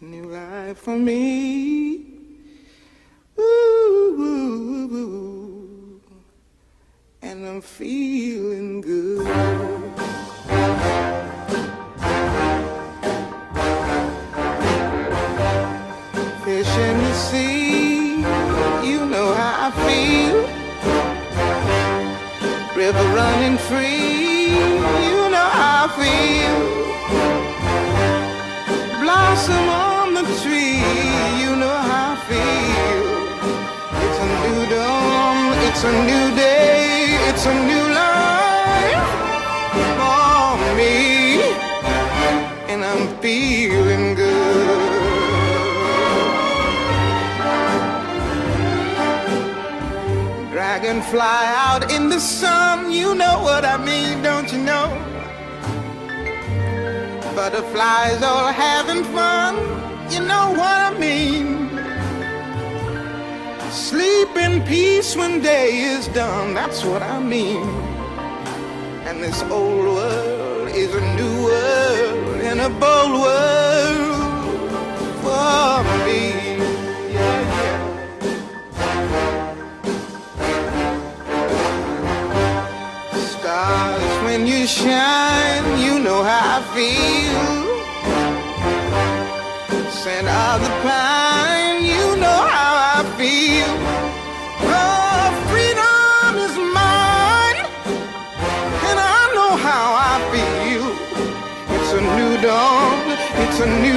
New life for me. Ooh, ooh, ooh, and I'm feeling good. Fish in the sea, you know how I feel. River running free, you know how I feel. It's a new day, it's a new life for me, and I'm feeling good. Dragonfly out in the sun, you know what I mean, don't you know? Butterflies all having fun, you know what I mean. Sleep in peace when day is done, that's what I mean. And this old world is a new world and a bold world for me. Stars, when you shine, you know how I feel. Scent of the pine, dawn, it's a new